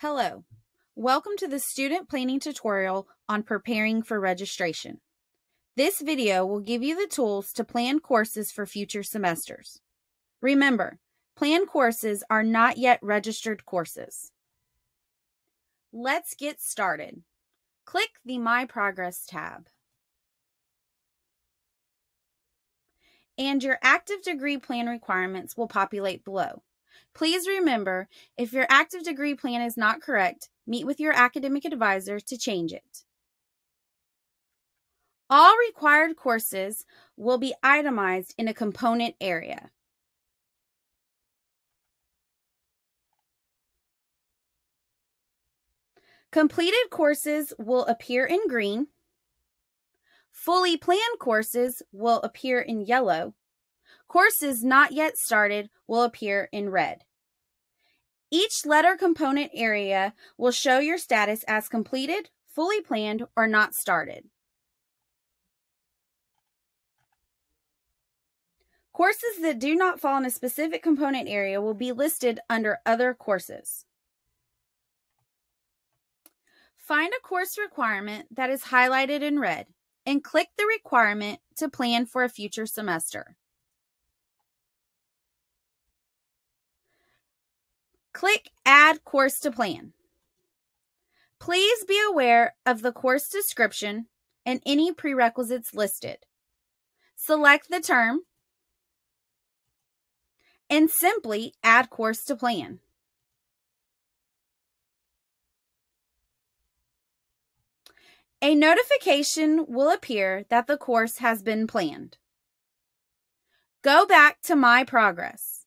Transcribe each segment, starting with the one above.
Hello, welcome to the student planning tutorial on preparing for registration. This video will give you the tools to plan courses for future semesters. Remember, planned courses are not yet registered courses. Let's get started. Click the My Progress tab. And your active degree plan requirements will populate below. Please remember, if your active degree plan is not correct, meet with your academic advisor to change it. All required courses will be itemized in a component area. Completed courses will appear in green. Fully planned courses will appear in yellow. Courses not yet started will appear in red. Each letter component area will show your status as completed, fully planned, or not started. Courses that do not fall in a specific component area will be listed under Other Courses. Find a course requirement that is highlighted in red and click the requirement to plan for a future semester. Click Add Course to Plan. Please be aware of the course description and any prerequisites listed. Select the term and simply add course to plan. A notification will appear that the course has been planned. Go back to My Progress.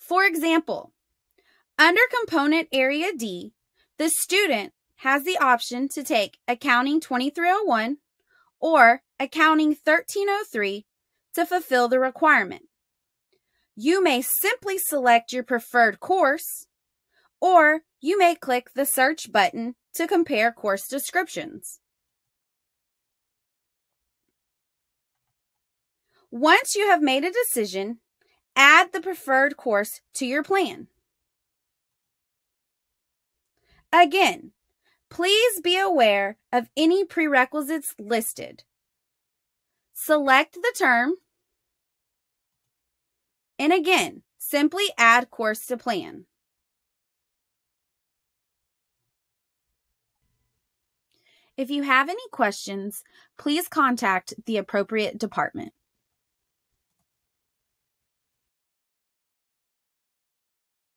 For example, under Component Area D, the student has the option to take Accounting 2301 or Accounting 1303 to fulfill the requirement. You may simply select your preferred course, or you may click the search button to compare course descriptions. Once you have made a decision, Add the preferred course to your plan. Again, please be aware of any prerequisites listed. Select the term, and again, simply add course to plan. If you have any questions, please contact the appropriate department.